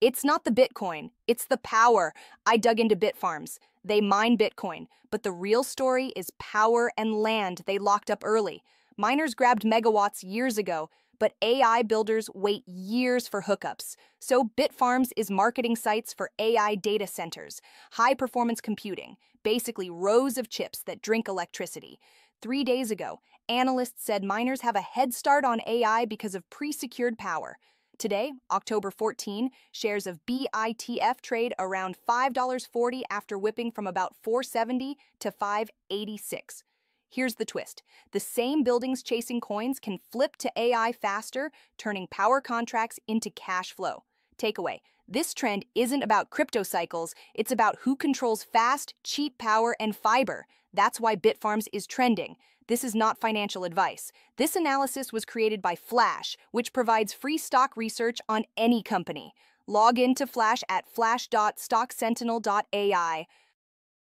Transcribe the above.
It's not the Bitcoin, it's the power. I dug into Bitfarms. They mine Bitcoin, but the real story is power and land they locked up early. Miners grabbed megawatts years ago, but AI builders wait years for hookups. So Bitfarms is marketing sites for AI data centers, high performance computing, basically rows of chips that drink electricity. Three days ago, analysts said miners have a head start on AI because of pre secured power. Today, October 14, shares of BITF trade around $5.40 after whipping from about 470 to 586. Here's the twist. The same buildings chasing coins can flip to AI faster, turning power contracts into cash flow. Takeaway. This trend isn't about crypto cycles, it's about who controls fast, cheap power and fiber. That's why Bitfarms is trending. This is not financial advice. This analysis was created by Flash, which provides free stock research on any company. Log in to Flash at flash.stocksentinel.ai.